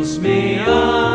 fills me up.